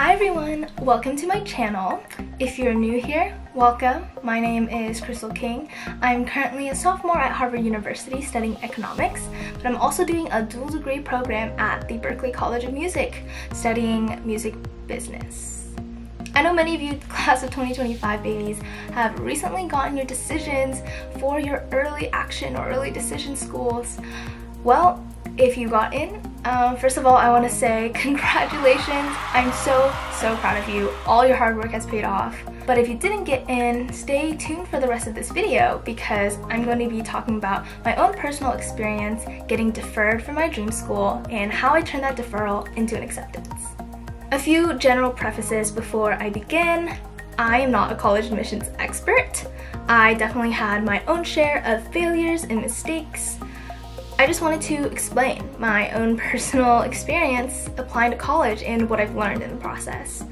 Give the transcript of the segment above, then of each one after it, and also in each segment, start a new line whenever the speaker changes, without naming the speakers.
Hi everyone, welcome to my channel. If you're new here, welcome. My name is Crystal King. I'm currently a sophomore at Harvard University studying economics, but I'm also doing a dual degree program at the Berklee College of Music studying music business. I know many of you class of 2025 babies have recently gotten your decisions for your early action or early decision schools. Well, if you got in, um, first of all, I want to say congratulations. I'm so, so proud of you. All your hard work has paid off. But if you didn't get in, stay tuned for the rest of this video because I'm going to be talking about my own personal experience getting deferred from my dream school and how I turned that deferral into an acceptance. A few general prefaces before I begin. I am not a college admissions expert. I definitely had my own share of failures and mistakes. I just wanted to explain my own personal experience applying to college and what I've learned in the process.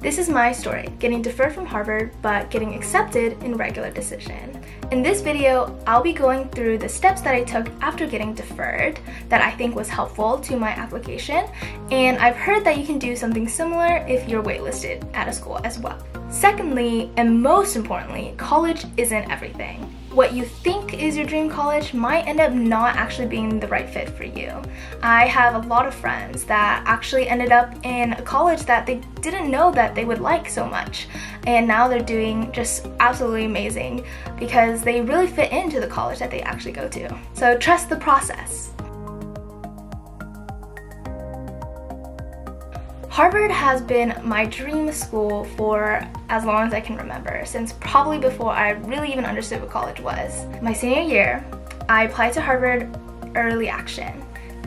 This is my story, getting deferred from Harvard but getting accepted in regular decision. In this video, I'll be going through the steps that I took after getting deferred that I think was helpful to my application, and I've heard that you can do something similar if you're waitlisted at a school as well. Secondly, and most importantly, college isn't everything what you think is your dream college might end up not actually being the right fit for you. I have a lot of friends that actually ended up in a college that they didn't know that they would like so much and now they're doing just absolutely amazing because they really fit into the college that they actually go to. So trust the process. Harvard has been my dream school for as long as I can remember, since probably before I really even understood what college was. My senior year, I applied to Harvard Early Action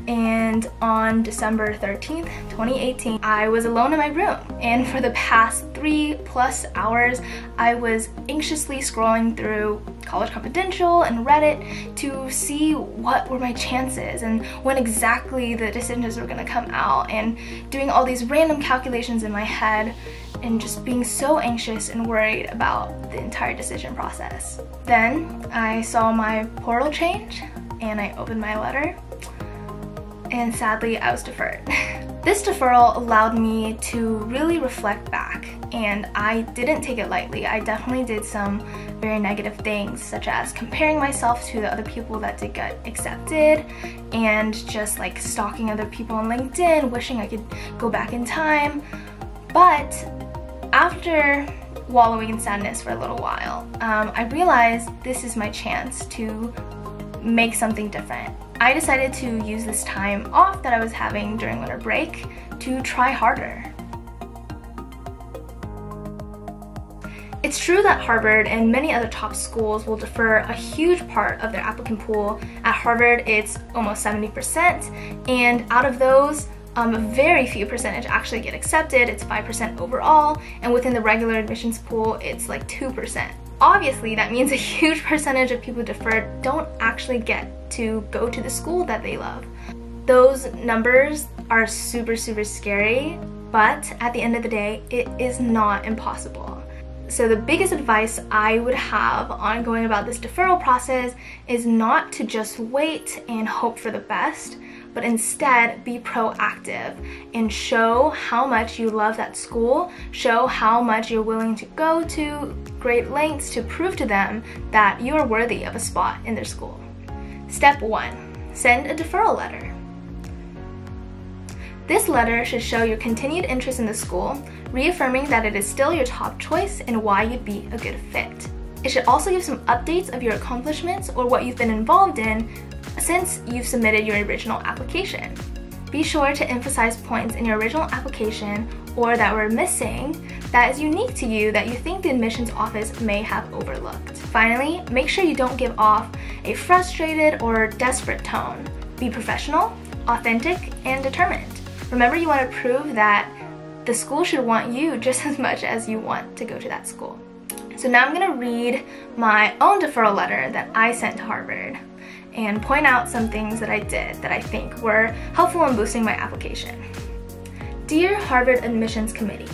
and on December 13th, 2018, I was alone in my room. And for the past three plus hours, I was anxiously scrolling through College Confidential and Reddit to see what were my chances and when exactly the decisions were gonna come out and doing all these random calculations in my head and just being so anxious and worried about the entire decision process. Then I saw my portal change and I opened my letter and sadly I was deferred. this deferral allowed me to really reflect back and I didn't take it lightly. I definitely did some very negative things such as comparing myself to the other people that did get accepted and just like stalking other people on LinkedIn, wishing I could go back in time. But after wallowing in sadness for a little while, um, I realized this is my chance to make something different. I decided to use this time off that I was having during winter break to try harder. It's true that Harvard and many other top schools will defer a huge part of their applicant pool. At Harvard, it's almost 70%, and out of those, um, a very few percentage actually get accepted. It's 5% overall, and within the regular admissions pool, it's like 2%. Obviously, that means a huge percentage of people deferred don't actually get to go to the school that they love. Those numbers are super, super scary, but at the end of the day, it is not impossible. So the biggest advice I would have on going about this deferral process is not to just wait and hope for the best, but instead be proactive and show how much you love that school, show how much you're willing to go to great lengths to prove to them that you are worthy of a spot in their school. Step 1. Send a deferral letter. This letter should show your continued interest in the school, reaffirming that it is still your top choice and why you'd be a good fit. It should also give some updates of your accomplishments or what you've been involved in since you've submitted your original application. Be sure to emphasize points in your original application or that were missing that is unique to you that you think the admissions office may have overlooked. Finally, make sure you don't give off a frustrated or desperate tone. Be professional, authentic, and determined. Remember you want to prove that the school should want you just as much as you want to go to that school. So now I'm going to read my own deferral letter that I sent to Harvard and point out some things that I did that I think were helpful in boosting my application. Dear Harvard Admissions Committee,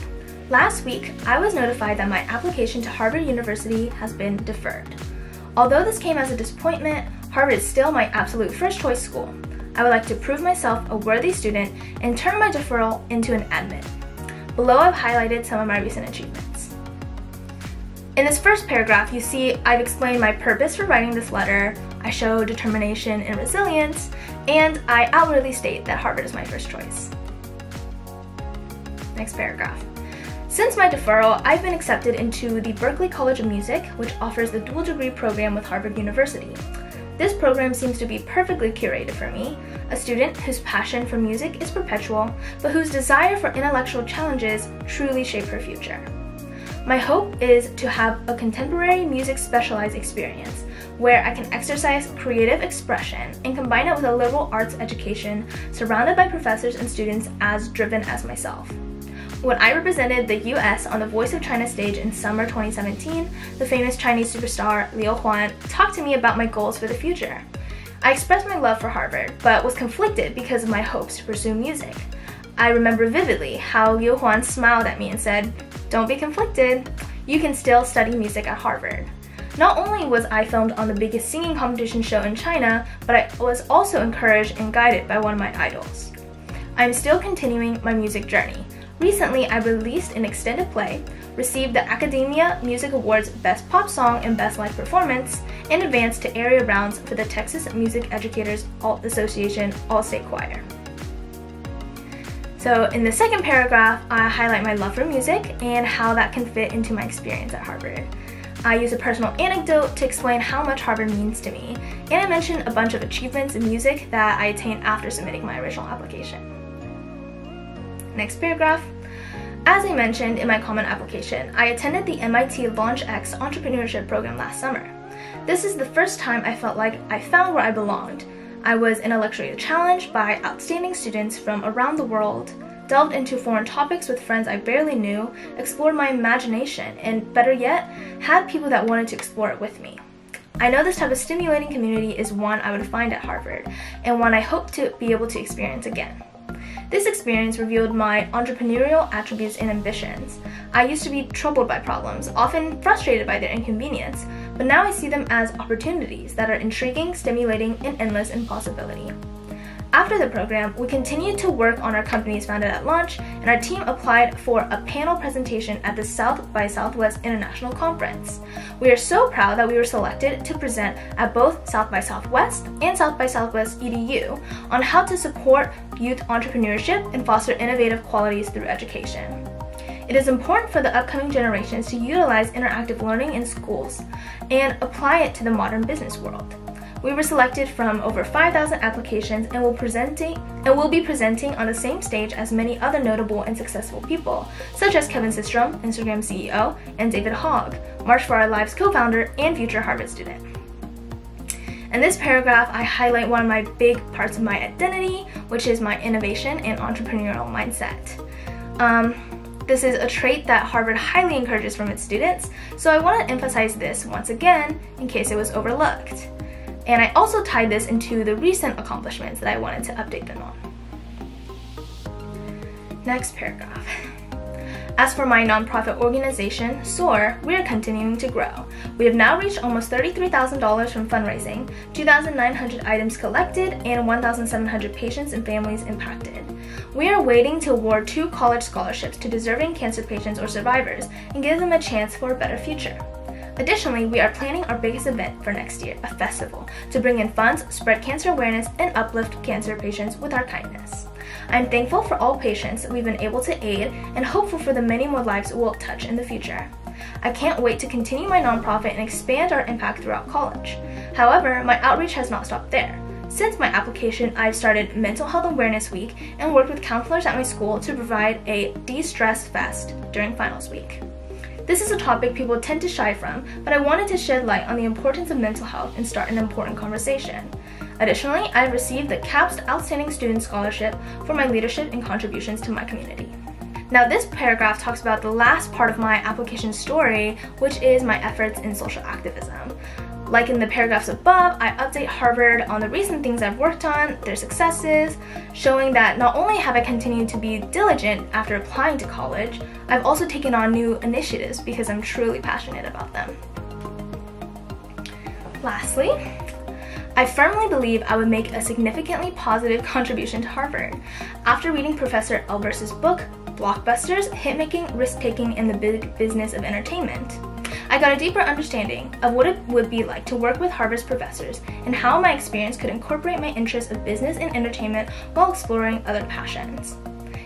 Last week, I was notified that my application to Harvard University has been deferred. Although this came as a disappointment, Harvard is still my absolute first choice school. I would like to prove myself a worthy student and turn my deferral into an admit. Below I've highlighted some of my recent achievements. In this first paragraph, you see I've explained my purpose for writing this letter, I show determination and resilience, and I outwardly state that Harvard is my first choice. Next paragraph. Since my deferral, I've been accepted into the Berklee College of Music, which offers the dual degree program with Harvard University. This program seems to be perfectly curated for me, a student whose passion for music is perpetual, but whose desire for intellectual challenges truly shape her future. My hope is to have a contemporary music specialized experience where I can exercise creative expression and combine it with a liberal arts education surrounded by professors and students as driven as myself. When I represented the US on the Voice of China stage in summer 2017, the famous Chinese superstar Liu Huan talked to me about my goals for the future. I expressed my love for Harvard, but was conflicted because of my hopes to pursue music. I remember vividly how Liu Huan smiled at me and said, Don't be conflicted, you can still study music at Harvard. Not only was I filmed on the biggest singing competition show in China, but I was also encouraged and guided by one of my idols. I'm still continuing my music journey, Recently, I released an extended play, received the Akademia Music Awards Best Pop Song and Best Live Performance, and advanced to area rounds for the Texas Music Educators Alt Association All-State Choir. So in the second paragraph, I highlight my love for music and how that can fit into my experience at Harvard. I use a personal anecdote to explain how much Harvard means to me, and I mention a bunch of achievements in music that I attained after submitting my original application. Next paragraph. As I mentioned in my Common Application, I attended the MIT LaunchX entrepreneurship program last summer. This is the first time I felt like I found where I belonged. I was intellectually challenged by outstanding students from around the world, delved into foreign topics with friends I barely knew, explored my imagination, and better yet, had people that wanted to explore it with me. I know this type of stimulating community is one I would find at Harvard, and one I hope to be able to experience again. This experience revealed my entrepreneurial attributes and ambitions. I used to be troubled by problems, often frustrated by their inconvenience, but now I see them as opportunities that are intriguing, stimulating, and endless in possibility. After the program, we continued to work on our companies founded at launch, and our team applied for a panel presentation at the South by Southwest International Conference. We are so proud that we were selected to present at both South by Southwest and South by Southwest EDU on how to support youth entrepreneurship and foster innovative qualities through education. It is important for the upcoming generations to utilize interactive learning in schools and apply it to the modern business world. We were selected from over 5,000 applications and will presenting and will be presenting on the same stage as many other notable and successful people, such as Kevin Systrom, Instagram CEO, and David Hogg, March for Our Lives co-founder and future Harvard student. In this paragraph, I highlight one of my big parts of my identity, which is my innovation and entrepreneurial mindset. Um, this is a trait that Harvard highly encourages from its students, so I want to emphasize this once again in case it was overlooked. And I also tied this into the recent accomplishments that I wanted to update them on. Next paragraph. As for my nonprofit organization, SOAR, we are continuing to grow. We have now reached almost $33,000 from fundraising, 2,900 items collected, and 1,700 patients and families impacted. We are waiting to award two college scholarships to deserving cancer patients or survivors and give them a chance for a better future. Additionally, we are planning our biggest event for next year, a festival, to bring in funds, spread cancer awareness, and uplift cancer patients with our kindness. I am thankful for all patients we've been able to aid and hopeful for the many more lives we'll touch in the future. I can't wait to continue my nonprofit and expand our impact throughout college. However, my outreach has not stopped there. Since my application, I've started Mental Health Awareness Week and worked with counselors at my school to provide a de-stress fest during finals week. This is a topic people tend to shy from, but I wanted to shed light on the importance of mental health and start an important conversation. Additionally, I received the CAPS Outstanding Student Scholarship for my leadership and contributions to my community. Now this paragraph talks about the last part of my application story, which is my efforts in social activism. Like in the paragraphs above, I update Harvard on the recent things I've worked on, their successes, showing that not only have I continued to be diligent after applying to college, I've also taken on new initiatives because I'm truly passionate about them. Lastly, I firmly believe I would make a significantly positive contribution to Harvard. After reading Professor Elberse's book, blockbusters, hitmaking, risk-taking, and the big business of entertainment. I got a deeper understanding of what it would be like to work with Harvard's professors and how my experience could incorporate my interests of business and entertainment while exploring other passions.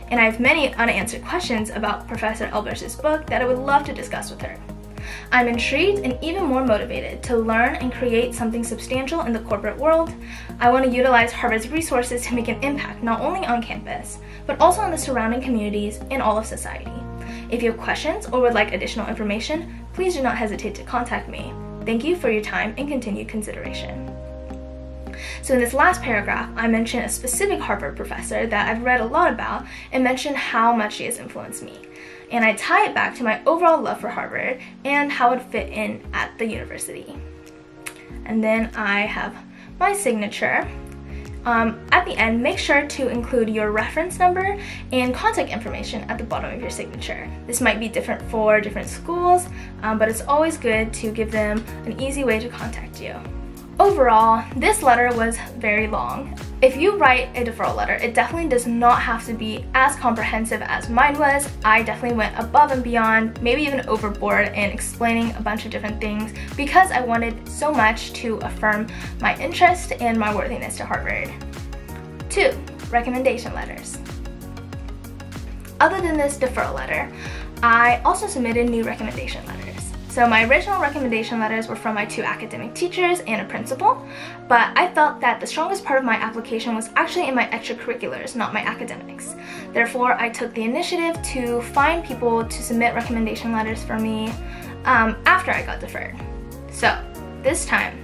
And I have many unanswered questions about Professor Elberse's book that I would love to discuss with her. I'm intrigued and even more motivated to learn and create something substantial in the corporate world. I want to utilize Harvard's resources to make an impact not only on campus, but also on the surrounding communities and all of society. If you have questions or would like additional information, please do not hesitate to contact me. Thank you for your time and continued consideration. So in this last paragraph, I mention a specific Harvard professor that I've read a lot about and mention how much she has influenced me. And I tie it back to my overall love for Harvard and how it fit in at the university. And then I have my signature. Um, at the end, make sure to include your reference number and contact information at the bottom of your signature. This might be different for different schools, um, but it's always good to give them an easy way to contact you. Overall, this letter was very long. If you write a deferral letter, it definitely does not have to be as comprehensive as mine was. I definitely went above and beyond, maybe even overboard in explaining a bunch of different things because I wanted so much to affirm my interest and my worthiness to Harvard. Two, recommendation letters. Other than this deferral letter, I also submitted new recommendation letters. So my original recommendation letters were from my two academic teachers and a principal, but I felt that the strongest part of my application was actually in my extracurriculars, not my academics. Therefore, I took the initiative to find people to submit recommendation letters for me um, after I got deferred. So this time,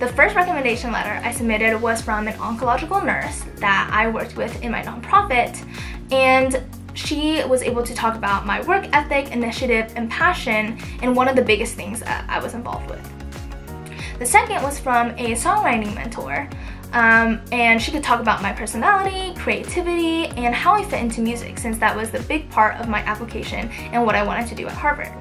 the first recommendation letter I submitted was from an oncological nurse that I worked with in my nonprofit, and she was able to talk about my work ethic, initiative, and passion in one of the biggest things that I was involved with. The second was from a songwriting mentor, um, and she could talk about my personality, creativity, and how I fit into music since that was the big part of my application and what I wanted to do at Harvard.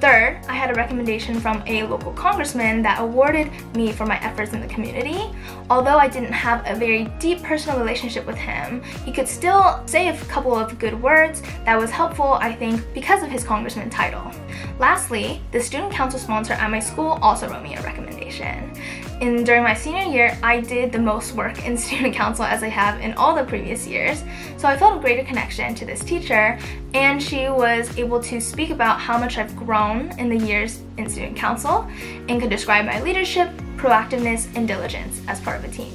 Third, I had a recommendation from a local congressman that awarded me for my efforts in the community. Although I didn't have a very deep personal relationship with him, he could still say a couple of good words that was helpful, I think, because of his congressman title. Lastly, the student council sponsor at my school also wrote me a recommendation. In, during my senior year, I did the most work in student council as I have in all the previous years, so I felt a greater connection to this teacher, and she was able to speak about how much I've grown in the years in student council, and could describe my leadership, proactiveness, and diligence as part of a team.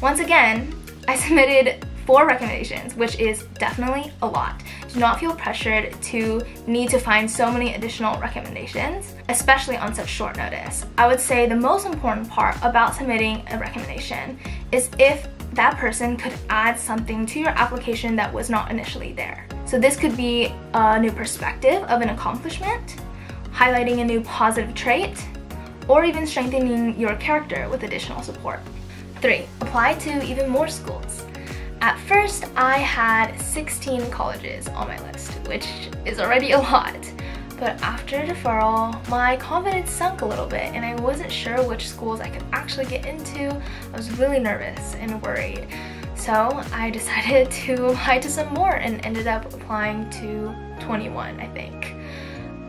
Once again, I submitted four recommendations, which is definitely a lot. Do not feel pressured to need to find so many additional recommendations, especially on such short notice. I would say the most important part about submitting a recommendation is if that person could add something to your application that was not initially there. So this could be a new perspective of an accomplishment, highlighting a new positive trait, or even strengthening your character with additional support. 3. Apply to even more schools. At first, I had 16 colleges on my list, which is already a lot. But after deferral, my confidence sunk a little bit and I wasn't sure which schools I could actually get into. I was really nervous and worried. So I decided to apply to some more and ended up applying to 21, I think.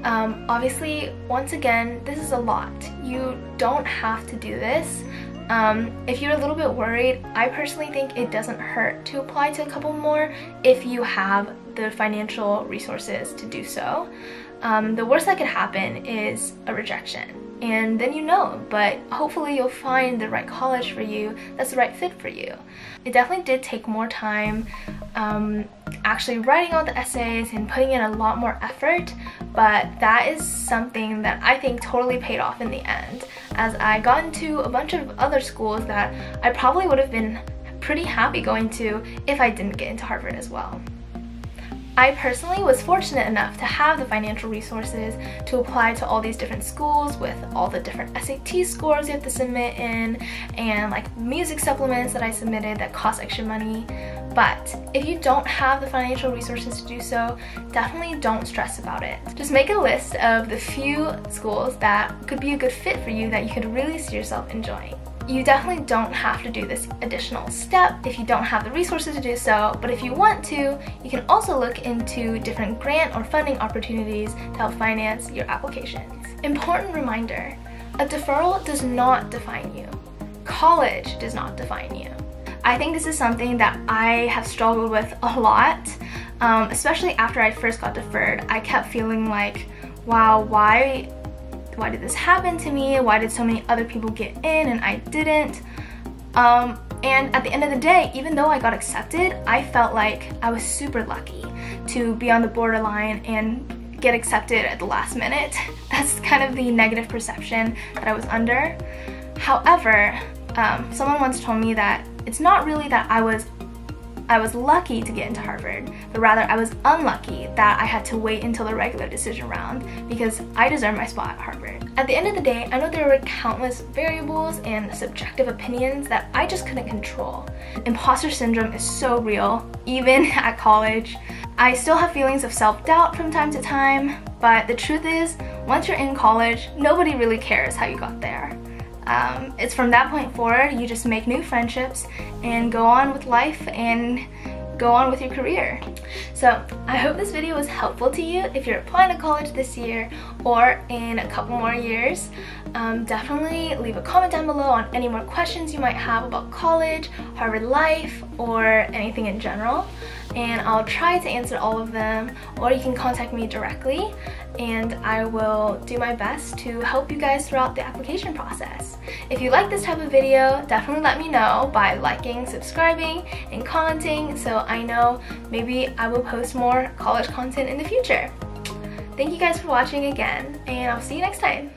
Um, obviously, once again, this is a lot. You don't have to do this. Um, if you're a little bit worried, I personally think it doesn't hurt to apply to a couple more if you have the financial resources to do so. Um, the worst that could happen is a rejection and then you know but hopefully you'll find the right college for you that's the right fit for you it definitely did take more time um, actually writing all the essays and putting in a lot more effort but that is something that I think totally paid off in the end as I got into a bunch of other schools that I probably would have been pretty happy going to if I didn't get into Harvard as well. I personally was fortunate enough to have the financial resources to apply to all these different schools with all the different SAT scores you have to submit in and like music supplements that I submitted that cost extra money. But if you don't have the financial resources to do so, definitely don't stress about it. Just make a list of the few schools that could be a good fit for you that you could really see yourself enjoying. you definitely don't have to do this additional step if you don't have the resources to do so, but if you want to, you can also look into different grant or funding opportunities to help finance your applications. Important reminder, a deferral does not define you. College does not define you. I think this is something that I have struggled with a lot, um, especially after I first got deferred. I kept feeling like, wow, why why did this happen to me? Why did so many other people get in and I didn't? Um, and at the end of the day, even though I got accepted, I felt like I was super lucky to be on the borderline and get accepted at the last minute. That's kind of the negative perception that I was under. However, um, someone once told me that it's not really that I was I was lucky to get into Harvard, but rather I was unlucky that I had to wait until the regular decision round because I deserve my spot at Harvard. At the end of the day, I know there were countless variables and subjective opinions that I just couldn't control. Imposter syndrome is so real, even at college. I still have feelings of self-doubt from time to time, but the truth is, once you're in college, nobody really cares how you got there. Um, it's from that point forward, you just make new friendships and go on with life and go on with your career. So I hope this video was helpful to you if you're applying to college this year or in a couple more years. Um, definitely leave a comment down below on any more questions you might have about college, Harvard life, or anything in general. And I'll try to answer all of them, or you can contact me directly and I will do my best to help you guys throughout the application process. If you like this type of video, definitely let me know by liking, subscribing, and commenting so I know maybe I will post more college content in the future. Thank you guys for watching again, and I'll see you next time.